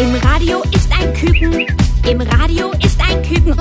Im Radio ist ein Küken, im Radio ist ein Küken.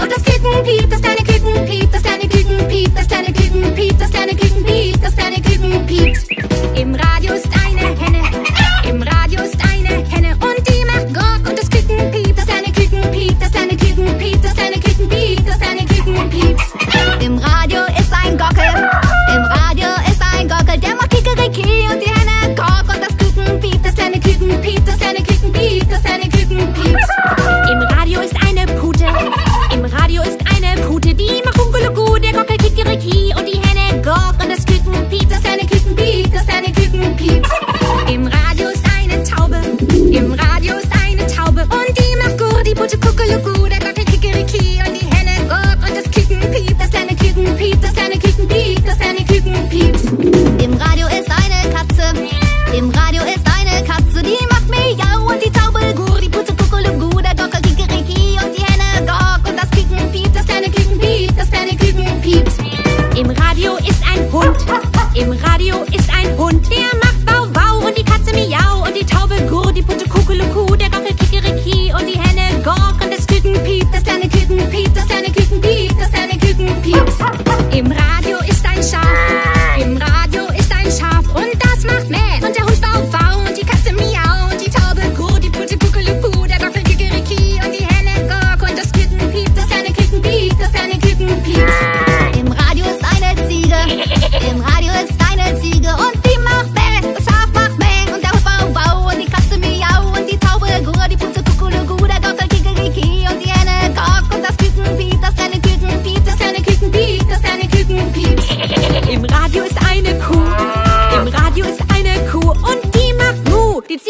ist ein Hund. Im Radio ist ein Hund, der macht Bau, Bau und die Katze miau und die Taube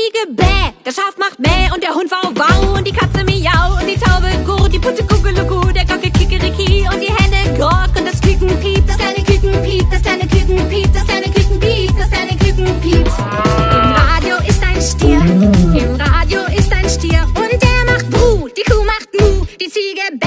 Ziege bäh, das Schaf macht mäh und der Hund wau wau. Und die Katze miau und die Taube go, die Putte kuckelucku, der Gockel kikeriki. Und die Hände grog und das Küken piept, das kleine Küken piept, das kleine Küken piept, das kleine Küken piept, das kleine Küken piept. Im Radio ist ein Stier, im Radio ist ein Stier. Und der macht Bru, die Kuh macht Mu, die Ziege bäh.